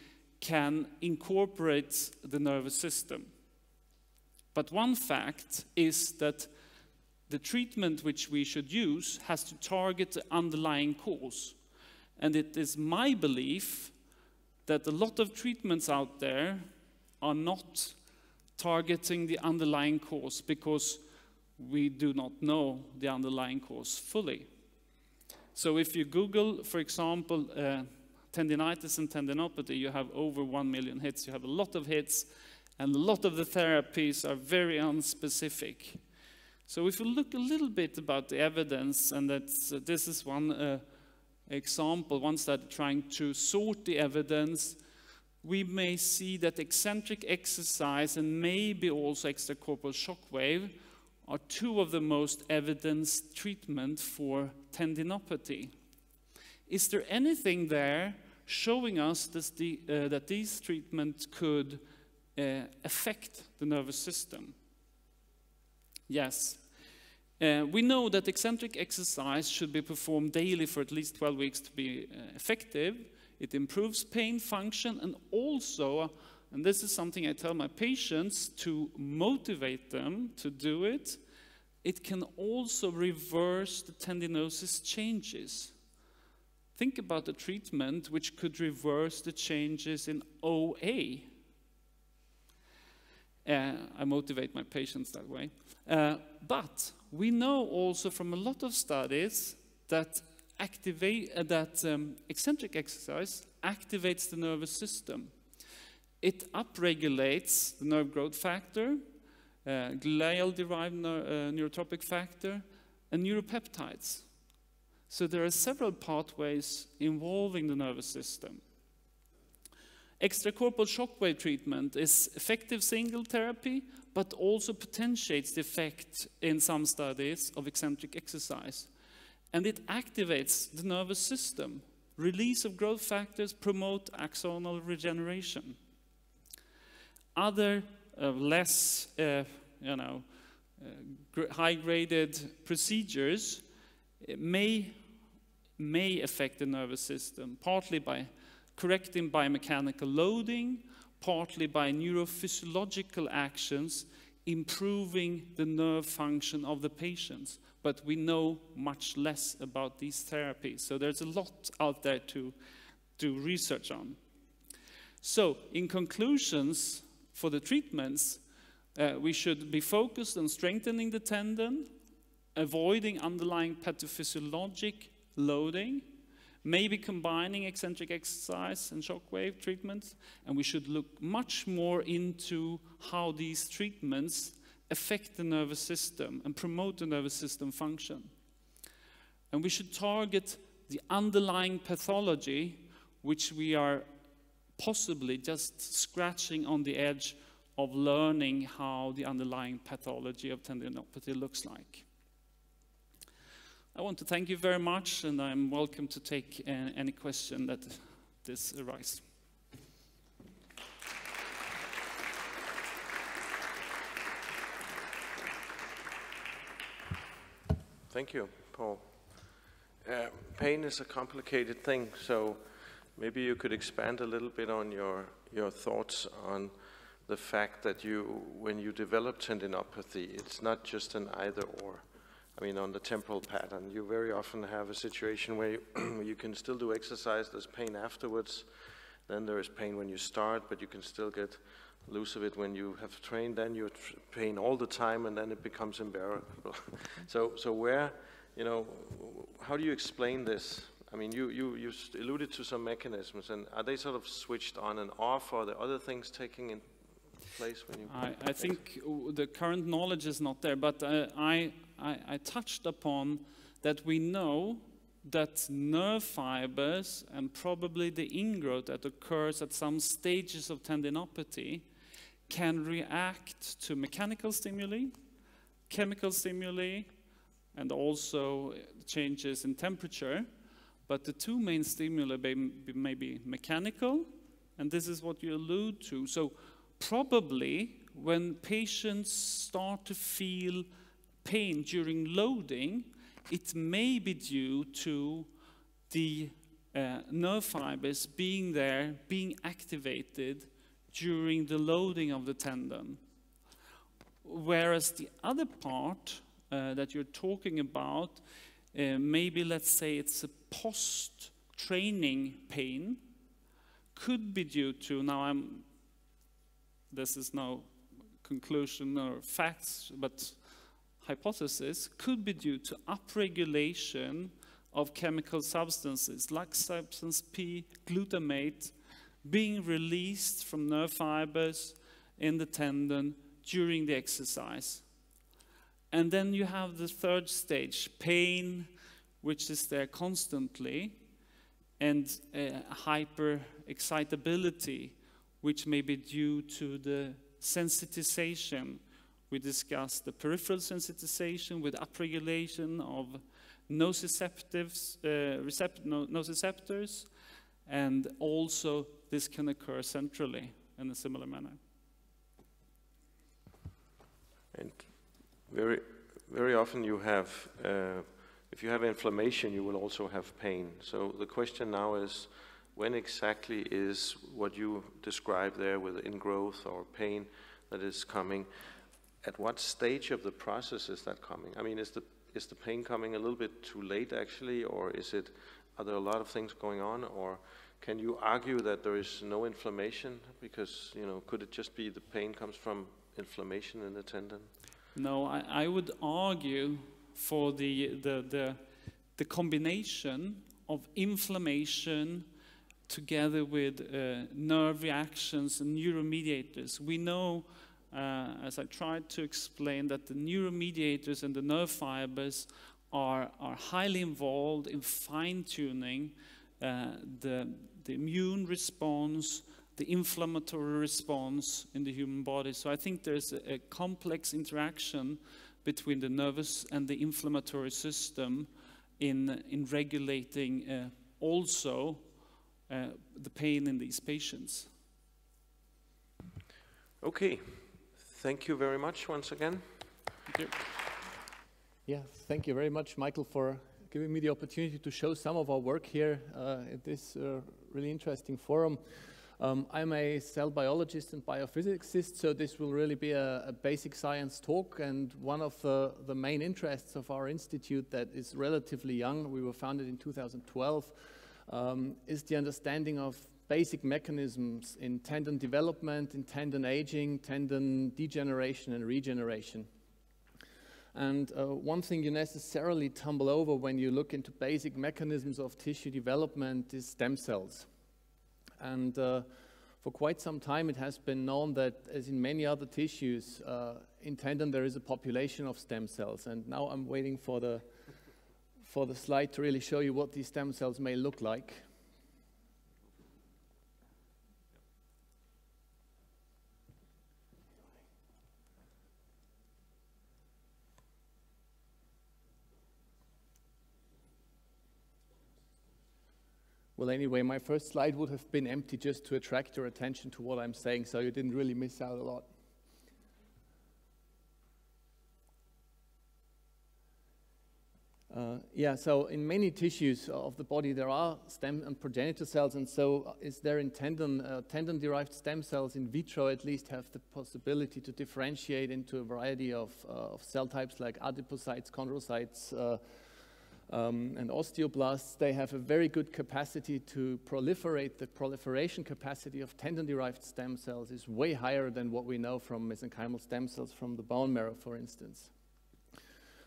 can incorporate the nervous system. But one fact is that the treatment which we should use has to target the underlying cause. And it is my belief that a lot of treatments out there are not targeting the underlying cause because we do not know the underlying cause fully. So if you Google, for example, uh, tendinitis and tendinopathy, you have over 1 million hits. You have a lot of hits, and a lot of the therapies are very unspecific. So if you look a little bit about the evidence, and that's, uh, this is one uh, example, one study trying to sort the evidence, we may see that eccentric exercise and maybe also extracorporeal shock wave are two of the most evidenced treatment for tendinopathy. Is there anything there showing us the, uh, that these treatments could uh, affect the nervous system? Yes. Uh, we know that eccentric exercise should be performed daily for at least 12 weeks to be uh, effective. It improves pain function and also, and this is something I tell my patients to motivate them to do it, it can also reverse the tendinosis changes. Think about a treatment which could reverse the changes in OA. Uh, I motivate my patients that way. Uh, but we know also from a lot of studies that activate uh, that um, eccentric exercise activates the nervous system. It upregulates the nerve growth factor, uh, glial-derived uh, neurotropic factor, and neuropeptides. So there are several pathways involving the nervous system. Extracorporeal shockwave treatment is effective single therapy, but also potentiates the effect in some studies of eccentric exercise. And it activates the nervous system. Release of growth factors promote axonal regeneration. Other uh, less, uh, you know, uh, high-graded procedures may, may affect the nervous system, partly by correcting biomechanical loading, partly by neurophysiological actions, improving the nerve function of the patients. But we know much less about these therapies. So there's a lot out there to do research on. So, in conclusions for the treatments, uh, we should be focused on strengthening the tendon, avoiding underlying pathophysiologic loading, maybe combining eccentric exercise and shockwave treatments, and we should look much more into how these treatments affect the nervous system and promote the nervous system function. And we should target the underlying pathology, which we are possibly just scratching on the edge of learning how the underlying pathology of tendinopathy looks like. I want to thank you very much, and I'm welcome to take uh, any question that this arises. Thank you, Paul. Uh, pain is a complicated thing, so maybe you could expand a little bit on your, your thoughts on the fact that you, when you develop tendinopathy, it's not just an either or. I mean, on the temporal pattern, you very often have a situation where you, [CLEARS THROAT] you can still do exercise, there's pain afterwards, then there is pain when you start, but you can still get loose of it when you have trained, then you're pain all the time, and then it becomes unbearable. [LAUGHS] so, so where, you know, how do you explain this? I mean, you, you, you alluded to some mechanisms, and are they sort of switched on and off, or are there other things taking in place when you? I, I think the current knowledge is not there, but uh, I, I, I touched upon that we know that nerve fibers and probably the ingrowth that occurs at some stages of tendinopathy can react to mechanical stimuli, chemical stimuli, and also changes in temperature. But the two main stimuli may be mechanical, and this is what you allude to. So, probably when patients start to feel pain during loading, it may be due to the uh, nerve fibers being there, being activated during the loading of the tendon. Whereas the other part uh, that you're talking about, uh, maybe let's say it's a post training pain, could be due to, now I'm, this is no conclusion or facts, but hypothesis, could be due to upregulation of chemical substances like substance P, glutamate, being released from nerve fibers in the tendon during the exercise. And then you have the third stage, pain, which is there constantly, and uh, hyper excitability, which may be due to the sensitization. We discussed the peripheral sensitization with upregulation of nociceptives, uh, recept nociceptors, and also this can occur centrally in a similar manner. Very, very often you have, uh, if you have inflammation, you will also have pain. So the question now is, when exactly is what you describe there with ingrowth or pain that is coming? At what stage of the process is that coming? I mean, is the is the pain coming a little bit too late actually, or is it? Are there a lot of things going on, or can you argue that there is no inflammation because you know could it just be the pain comes from inflammation in the tendon? No, I, I would argue for the, the, the, the combination of inflammation together with uh, nerve reactions and neuromediators. We know, uh, as I tried to explain, that the neuromediators and the nerve fibers are, are highly involved in fine tuning uh, the, the immune response the inflammatory response in the human body. So I think there's a, a complex interaction between the nervous and the inflammatory system in, in regulating uh, also uh, the pain in these patients. Okay, thank you very much once again. Thank you. Yeah, thank you very much, Michael, for giving me the opportunity to show some of our work here uh, at this uh, really interesting forum. Um, I'm a cell biologist and biophysicist, so this will really be a, a basic science talk. And one of the, the, main interests of our institute that is relatively young, we were founded in 2012, um, is the understanding of basic mechanisms in tendon development, in tendon aging, tendon degeneration and regeneration. And uh, one thing you necessarily tumble over when you look into basic mechanisms of tissue development is stem cells. And uh, for quite some time, it has been known that, as in many other tissues, uh, in tendon there is a population of stem cells. And now I'm waiting for the, for the slide to really show you what these stem cells may look like. Well, anyway, my first slide would have been empty just to attract your attention to what I'm saying, so you didn't really miss out a lot. Uh, yeah, so in many tissues of the body there are stem and progenitor cells, and so uh, is there in tendon, uh, tendon-derived stem cells in vitro at least have the possibility to differentiate into a variety of, uh, of cell types like adipocytes, chondrocytes, uh, um, and osteoblasts. They have a very good capacity to proliferate. The proliferation capacity of tendon-derived stem cells is way higher than what we know from mesenchymal stem cells from the bone marrow, for instance.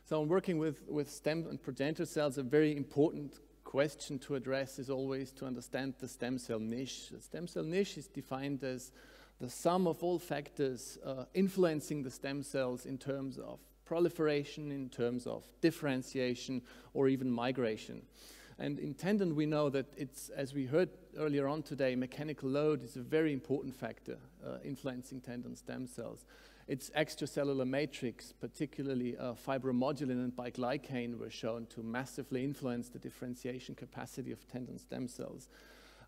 So in working with, with stem and progenitor cells, a very important question to address is always to understand the stem cell niche. The stem cell niche is defined as the sum of all factors uh, influencing the stem cells in terms of proliferation, in terms of differentiation, or even migration. And in tendon, we know that it's, as we heard earlier on today, mechanical load is a very important factor uh, influencing tendon stem cells. Its extracellular matrix, particularly uh, fibromodulin and biglycan, were shown to massively influence the differentiation capacity of tendon stem cells.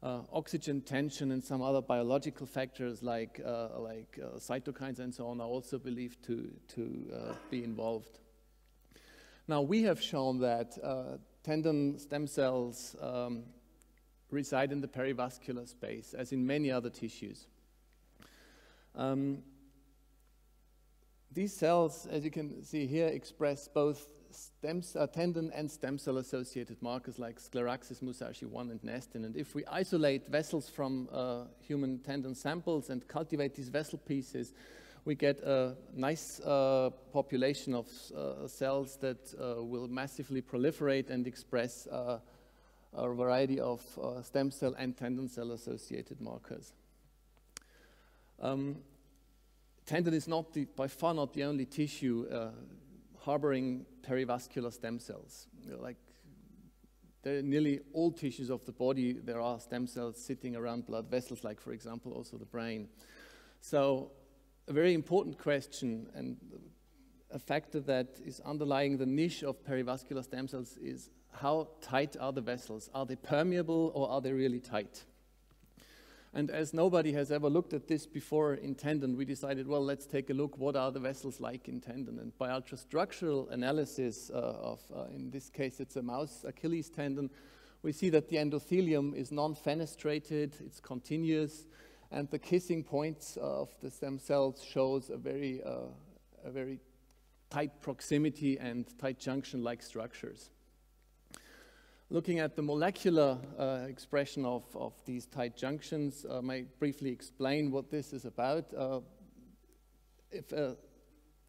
Uh, oxygen tension and some other biological factors like, uh, like uh, cytokines and so on are also believed to, to uh, be involved. Now, we have shown that uh, tendon stem cells um, reside in the perivascular space, as in many other tissues. Um, these cells, as you can see here, express both stem, uh, tendon and stem cell associated markers like scleraxis, Musashi1, and nestin. And if we isolate vessels from uh, human tendon samples and cultivate these vessel pieces, we get a nice uh, population of uh, cells that uh, will massively proliferate and express uh, a variety of stem cell and tendon cell associated markers. Um, tendon is not the, by far not the only tissue uh, harboring perivascular stem cells. Like nearly all tissues of the body, there are stem cells sitting around blood vessels, like for example also the brain. So a very important question and a factor that is underlying the niche of perivascular stem cells is how tight are the vessels? Are they permeable or are they really tight? And as nobody has ever looked at this before in tendon, we decided, well, let's take a look, what are the vessels like in tendon? And by ultrastructural analysis uh, of, uh, in this case, it's a mouse Achilles tendon, we see that the endothelium is non-fenestrated, it's continuous, and the kissing points of the stem cells shows a very, uh, a very tight proximity and tight junction-like structures. Looking at the molecular uh, expression of, of these tight junctions, I may briefly explain what this is about. Uh, if a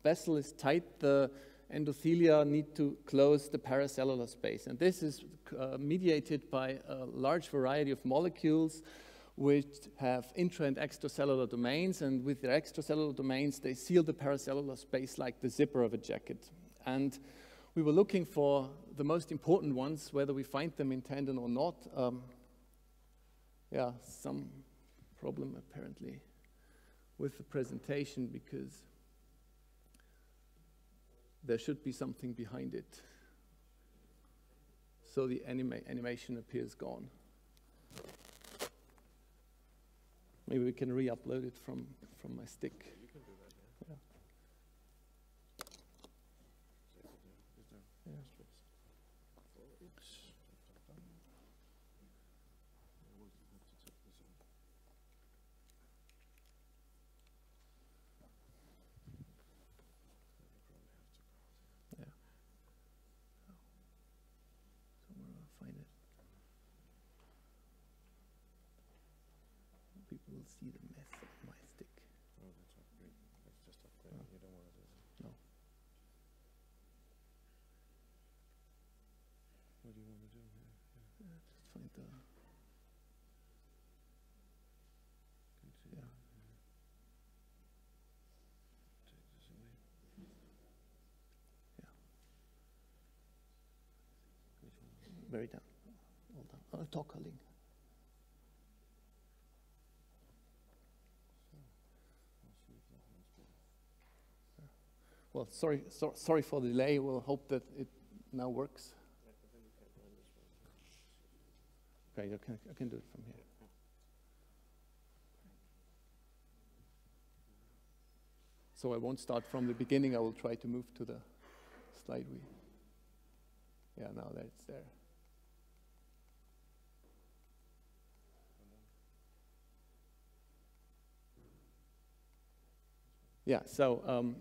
vessel is tight, the endothelia need to close the paracellular space. And this is uh, mediated by a large variety of molecules which have intra and extracellular domains. And with their extracellular domains, they seal the paracellular space like the zipper of a jacket. And we were looking for the most important ones, whether we find them in tendon or not. Um, yeah, some problem apparently with the presentation because there should be something behind it. So the anima animation appears gone. Maybe we can re-upload it from, from my stick. see the mess of my stick. Oh, that's upgrade. That's just upgrade. Oh. You don't want to do that. No. What do you want to do here? Yeah, one? Very down. All down. Oh, better. Well, sorry, so, sorry for the delay. We'll hope that it now works. I think you can run this one. Okay, I can, I can do it from here. So I won't start from the beginning. I will try to move to the slide we. Yeah, now that's there. Yeah, so um,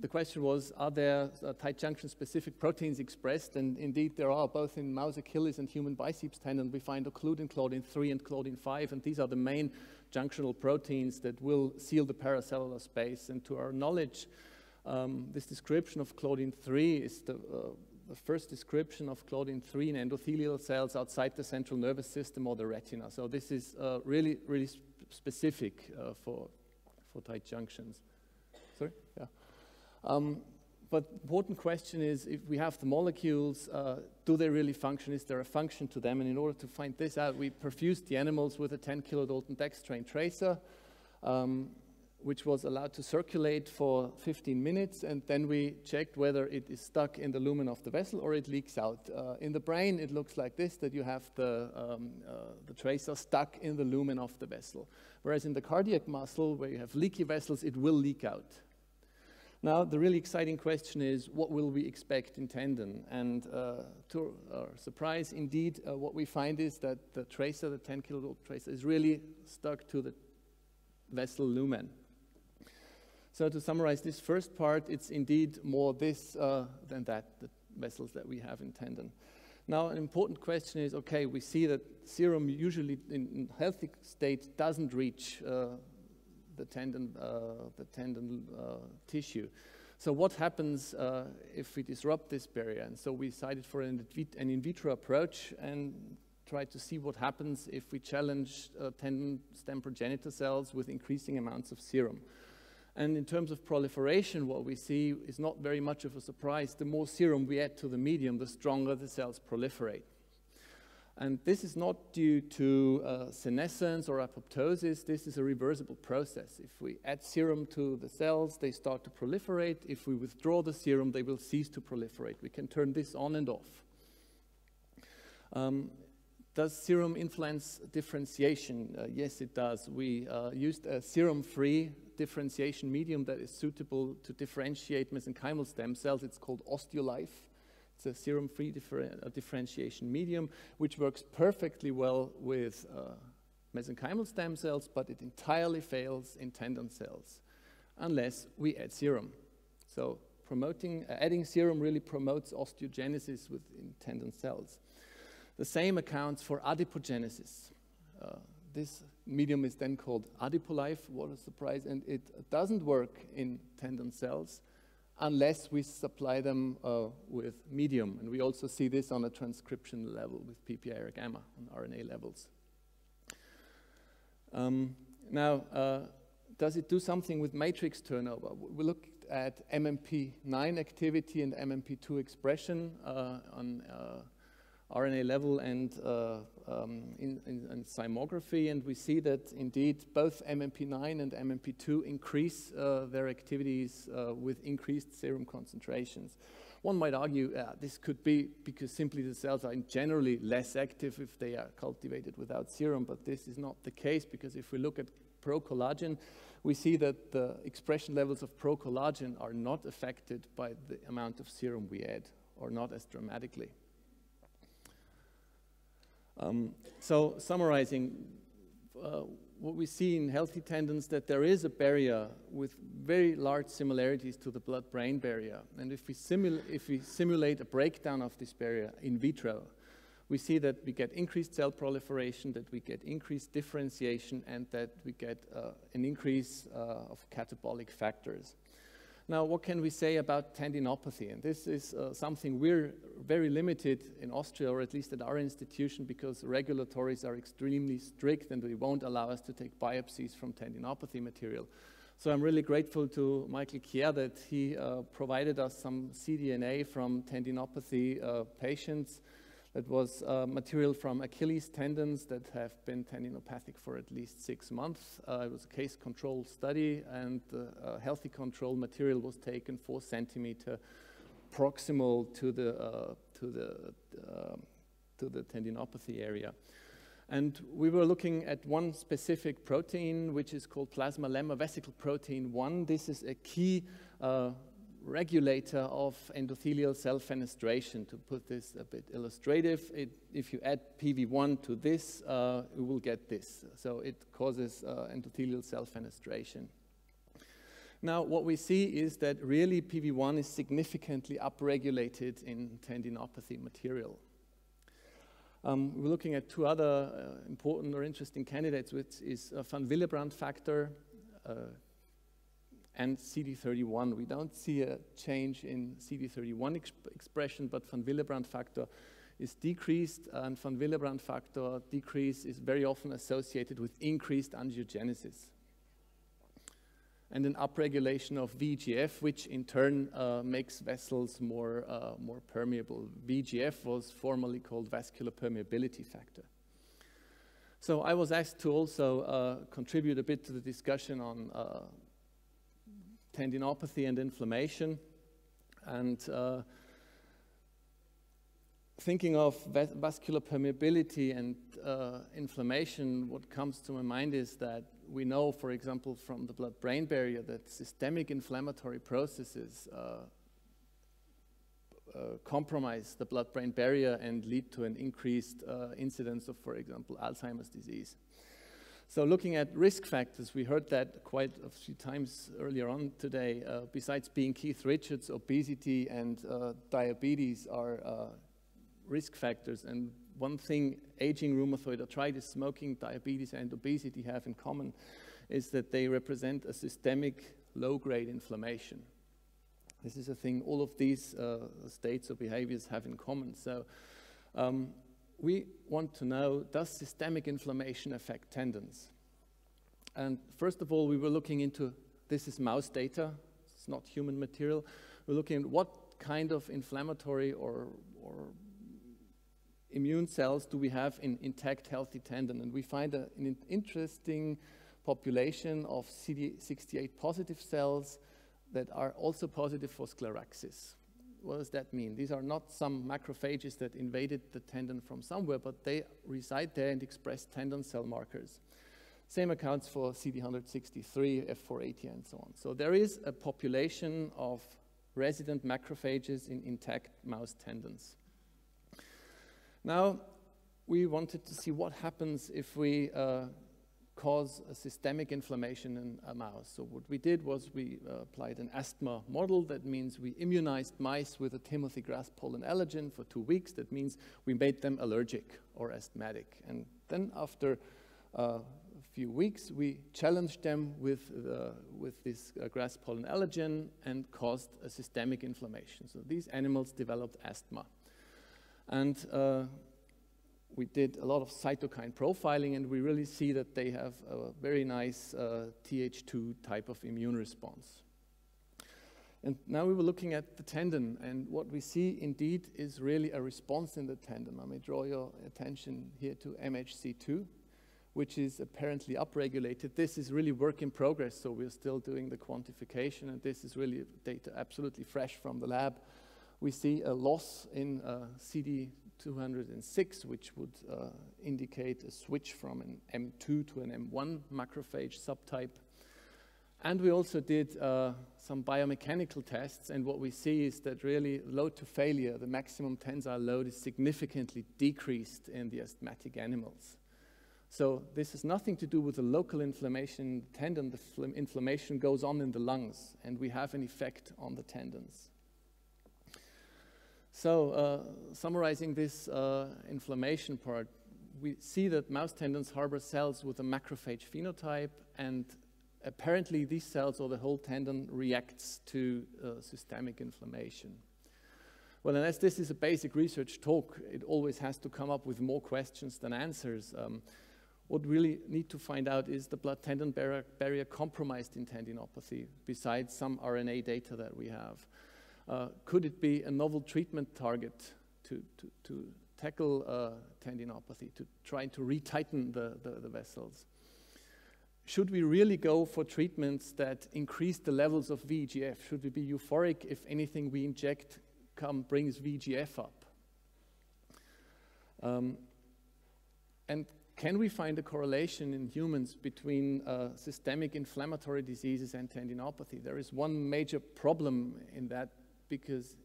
the question was, are there uh, tight junction specific proteins expressed? And indeed there are, both in mouse Achilles and human biceps tendon, we find occludin claudin 3 and claudin 5, and these are the main junctional proteins that will seal the paracellular space. And to our knowledge, um, this description of claudin 3 is the, uh, the first description of claudin 3 in endothelial cells outside the central nervous system or the retina. So this is uh, really, really sp specific uh, for, for tight junctions. Sorry? Yeah. Um, but important question is if we have the molecules, uh, do they really function? Is there a function to them? And in order to find this out, we perfused the animals with a 10 kilodalton dextran tracer, um, which was allowed to circulate for 15 minutes. And then we checked whether it is stuck in the lumen of the vessel or it leaks out. Uh, in the brain, it looks like this, that you have the, um, uh, the tracer stuck in the lumen of the vessel. Whereas in the cardiac muscle, where you have leaky vessels, it will leak out. Now, the really exciting question is, what will we expect in tendon? And uh, to our surprise, indeed, uh, what we find is that the tracer, the 10 kilodalton tracer, is really stuck to the vessel lumen. So to summarize this first part, it's indeed more this uh, than that, the vessels that we have in tendon. Now, an important question is, okay, we see that serum usually in healthy state doesn't reach uh, the tendon, uh, the tendon uh, tissue. So what happens uh, if we disrupt this barrier? And so we decided for an, an in vitro approach and tried to see what happens if we challenge uh, tendon stem progenitor cells with increasing amounts of serum. And in terms of proliferation, what we see is not very much of a surprise. The more serum we add to the medium, the stronger the cells proliferate. And this is not due to uh, senescence or apoptosis. This is a reversible process. If we add serum to the cells, they start to proliferate. If we withdraw the serum, they will cease to proliferate. We can turn this on and off. Um, does serum influence differentiation? Uh, yes, it does. We uh, used a serum-free differentiation medium that is suitable to differentiate mesenchymal stem cells. It's called Osteolife. It's a serum-free differ differentiation medium, which works perfectly well with uh, mesenchymal stem cells, but it entirely fails in tendon cells unless we add serum. So promoting, uh, adding serum really promotes osteogenesis within tendon cells. The same accounts for adipogenesis. Uh, this medium is then called Adipolife, what a surprise, and it doesn't work in tendon cells, unless we supply them uh, with medium. And we also see this on a transcription level with PPAR gamma on RNA levels. Um, now, uh, does it do something with matrix turnover? We looked at MMP9 activity and MMP2 expression uh, on uh, RNA level and uh, um, in, in, in, zymography, and we see that indeed both MMP9 and MMP2 increase uh, their activities uh, with increased serum concentrations. One might argue uh, this could be because simply the cells are generally less active if they are cultivated without serum, but this is not the case because if we look at procollagen, we see that the expression levels of procollagen are not affected by the amount of serum we add, or not as dramatically. Um, so summarizing, uh, what we see in healthy tendons that there is a barrier with very large similarities to the blood-brain barrier. And if we, if we simulate a breakdown of this barrier in vitro, we see that we get increased cell proliferation, that we get increased differentiation, and that we get uh, an increase uh, of catabolic factors. Now, what can we say about tendinopathy? And this is uh, something we're very limited in Austria, or at least at our institution, because regulatories are extremely strict and they won't allow us to take biopsies from tendinopathy material. So I'm really grateful to Michael Kjær that he uh, provided us some cDNA from tendinopathy uh, patients it was uh, material from Achilles tendons that have been tendinopathic for at least six months. Uh, it was a case control study, and uh, healthy control material was taken four centimeter proximal to the uh, to the um, to the tendinopathy area. And we were looking at one specific protein, which is called plasma lemma vesicle protein 1. This is a key uh, regulator of endothelial cell fenestration. To put this a bit illustrative, it, if you add PV1 to this, uh, you will get this. So it causes uh, endothelial cell fenestration. Now, what we see is that really PV1 is significantly upregulated in tendinopathy material. Um, we're looking at two other uh, important or interesting candidates, which is uh, von Willebrand factor uh, and CD31. We don't see a change in CD31 exp expression, but von Willebrand factor is decreased, and von Willebrand factor decrease is very often associated with increased angiogenesis. And an upregulation of VEGF, which in turn uh, makes vessels more, uh, more permeable. VEGF was formerly called vascular permeability factor. So I was asked to also uh, contribute a bit to the discussion on uh, tendinopathy and inflammation. And uh, thinking of vascular permeability and uh, inflammation, what comes to my mind is that we know, for example, from the blood-brain barrier that systemic inflammatory processes uh, uh, compromise the blood-brain barrier and lead to an increased uh, incidence of, for example, Alzheimer's disease. So looking at risk factors, we heard that quite a few times earlier on today. Uh, besides being Keith Richards, obesity and uh, diabetes are uh, risk factors. And one thing aging rheumatoid arthritis, smoking, diabetes, and obesity have in common is that they represent a systemic low-grade inflammation. This is a thing all of these uh, states or behaviors have in common. So um, we want to know, does systemic inflammation affect tendons? And first of all, we were looking into, this is mouse data, it's not human material. We're looking at what kind of inflammatory or, or immune cells do we have in intact healthy tendon. And we find a, an interesting population of CD68 positive cells that are also positive for scleraxis what does that mean? These are not some macrophages that invaded the tendon from somewhere, but they reside there and express tendon cell markers. Same accounts for CD163, F480, and so on. So there is a population of resident macrophages in intact mouse tendons. Now, we wanted to see what happens if we uh, cause a systemic inflammation in a mouse. So what we did was we uh, applied an asthma model. That means we immunized mice with a Timothy grass pollen allergen for two weeks. That means we made them allergic or asthmatic. And then after uh, a few weeks, we challenged them with, uh, with this uh, grass pollen allergen and caused a systemic inflammation. So these animals developed asthma. And uh, we did a lot of cytokine profiling, and we really see that they have a very nice uh, Th2 type of immune response. And now we were looking at the tendon, and what we see indeed is really a response in the tendon. I may draw your attention here to MHC2, which is apparently upregulated. This is really work in progress, so we're still doing the quantification, and this is really data absolutely fresh from the lab. We see a loss in uh, CD 206, which would uh, indicate a switch from an M2 to an M1 macrophage subtype. And we also did uh, some biomechanical tests, and what we see is that really load to failure, the maximum tensile load is significantly decreased in the asthmatic animals. So this has nothing to do with the local inflammation tendon. The inflammation goes on in the lungs, and we have an effect on the tendons. So uh, summarizing this uh, inflammation part, we see that mouse tendons harbor cells with a macrophage phenotype, and apparently these cells or the whole tendon reacts to uh, systemic inflammation. Well, unless this is a basic research talk, it always has to come up with more questions than answers. Um, what we really need to find out is the blood tendon barrier, barrier compromised in tendinopathy, besides some RNA data that we have. Uh, could it be a novel treatment target to, to, to tackle uh, tendinopathy, to try to retighten the, the, the, vessels? Should we really go for treatments that increase the levels of VEGF? Should we be euphoric if anything we inject come, brings VEGF up? Um, and can we find a correlation in humans between uh, systemic inflammatory diseases and tendinopathy? There is one major problem in that because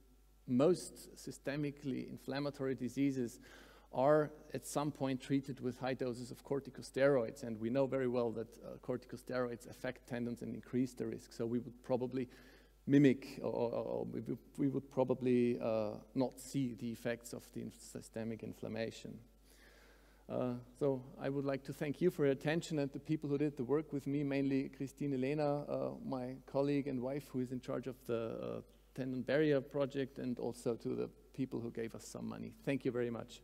most systemically inflammatory diseases are at some point treated with high doses of corticosteroids. And we know very well that uh, corticosteroids affect tendons and increase the risk. So we would probably mimic, or, or we, would, we, would, probably uh, not see the effects of the systemic inflammation. Uh, so I would like to thank you for your attention and the people who did the work with me, mainly Christine Lehner, uh, my colleague and wife who is in charge of the uh, tendon barrier project, and also to the people who gave us some money. Thank you very much.